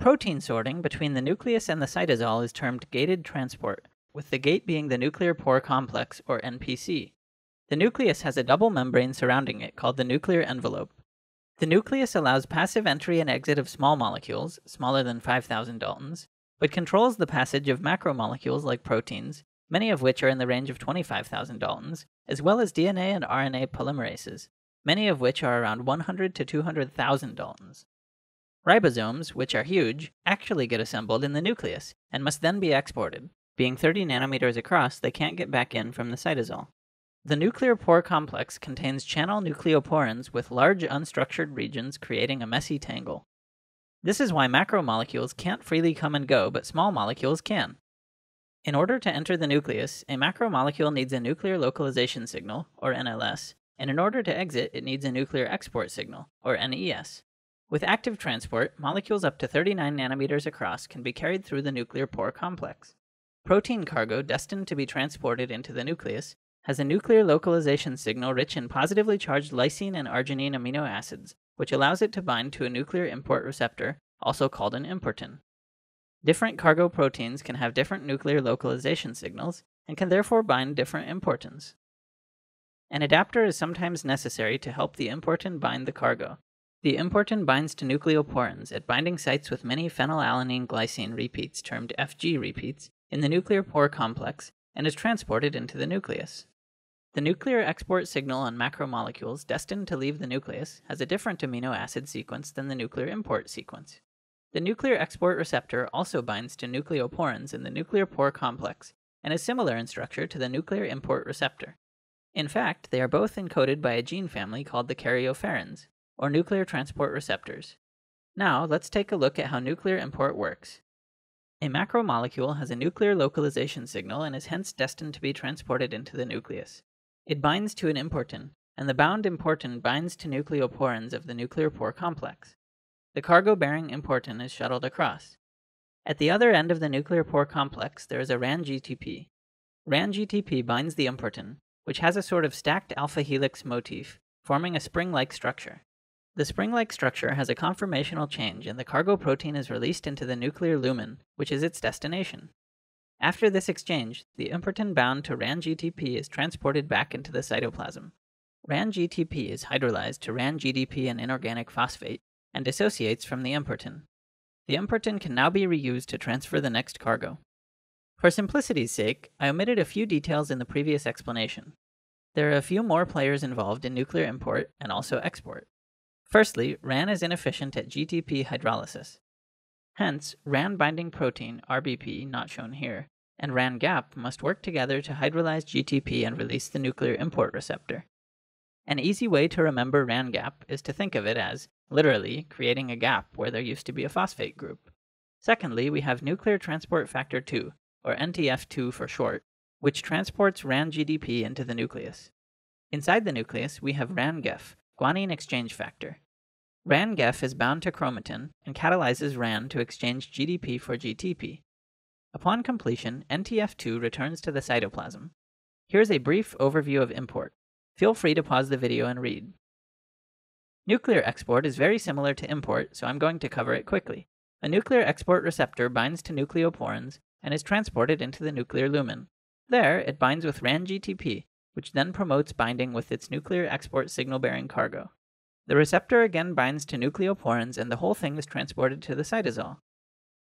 Protein sorting between the nucleus and the cytosol is termed gated transport, with the gate being the nuclear pore complex, or NPC. The nucleus has a double membrane surrounding it called the nuclear envelope. The nucleus allows passive entry and exit of small molecules, smaller than 5,000 Daltons, but controls the passage of macromolecules like proteins, many of which are in the range of 25,000 Daltons, as well as DNA and RNA polymerases, many of which are around 100 to 200,000 Daltons. Ribosomes, which are huge, actually get assembled in the nucleus and must then be exported. Being 30 nanometers across, they can't get back in from the cytosol. The nuclear pore complex contains channel nucleoporins with large unstructured regions creating a messy tangle. This is why macromolecules can't freely come and go, but small molecules can. In order to enter the nucleus, a macromolecule needs a nuclear localization signal, or NLS, and in order to exit, it needs a nuclear export signal, or NES. With active transport, molecules up to 39 nanometers across can be carried through the nuclear pore complex. Protein cargo destined to be transported into the nucleus has a nuclear localization signal rich in positively charged lysine and arginine amino acids, which allows it to bind to a nuclear import receptor, also called an importin. Different cargo proteins can have different nuclear localization signals and can therefore bind different importins. An adapter is sometimes necessary to help the importin bind the cargo, the importin binds to nucleoporins at binding sites with many phenylalanine glycine repeats, termed FG repeats, in the nuclear pore complex and is transported into the nucleus. The nuclear export signal on macromolecules destined to leave the nucleus has a different amino acid sequence than the nuclear import sequence. The nuclear export receptor also binds to nucleoporins in the nuclear pore complex and is similar in structure to the nuclear import receptor. In fact, they are both encoded by a gene family called the karyopherins, or nuclear transport receptors. Now, let's take a look at how nuclear import works. A macromolecule has a nuclear localization signal and is hence destined to be transported into the nucleus. It binds to an importin, and the bound importin binds to nucleoporins of the nuclear pore complex. The cargo bearing importin is shuttled across. At the other end of the nuclear pore complex, there is a RAN GTP. RAN GTP binds the importin, which has a sort of stacked alpha helix motif, forming a spring like structure. The spring-like structure has a conformational change and the cargo protein is released into the nuclear lumen, which is its destination. After this exchange, the importin bound to RAN-GTP is transported back into the cytoplasm. RAN-GTP is hydrolyzed to RAN-GDP and inorganic phosphate and dissociates from the importin. The importin can now be reused to transfer the next cargo. For simplicity's sake, I omitted a few details in the previous explanation. There are a few more players involved in nuclear import and also export. Firstly, RAN is inefficient at GTP hydrolysis. Hence, RAN binding protein, RBP, not shown here, and RAN gap must work together to hydrolyze GTP and release the nuclear import receptor. An easy way to remember RAN gap is to think of it as, literally, creating a gap where there used to be a phosphate group. Secondly, we have nuclear transport factor 2, or NTF2 for short, which transports RAN GDP into the nucleus. Inside the nucleus, we have RAN GEF, guanine exchange factor. RAN-GEF is bound to chromatin and catalyzes RAN to exchange GDP for GTP. Upon completion, NTF2 returns to the cytoplasm. Here's a brief overview of import. Feel free to pause the video and read. Nuclear export is very similar to import, so I'm going to cover it quickly. A nuclear export receptor binds to nucleoporins and is transported into the nuclear lumen. There, it binds with RAN-GTP, which then promotes binding with its nuclear export signal bearing cargo. The receptor again binds to nucleoporins and the whole thing is transported to the cytosol.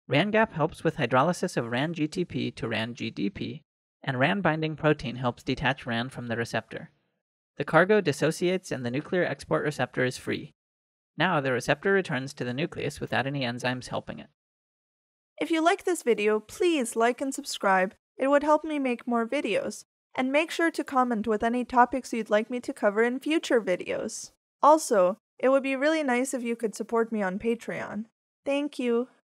RANGAP helps with hydrolysis of RAN GTP to RAN GDP, and RAN binding protein helps detach RAN from the receptor. The cargo dissociates and the nuclear export receptor is free. Now the receptor returns to the nucleus without any enzymes helping it. If you like this video, please like and subscribe. It would help me make more videos and make sure to comment with any topics you'd like me to cover in future videos. Also, it would be really nice if you could support me on Patreon. Thank you.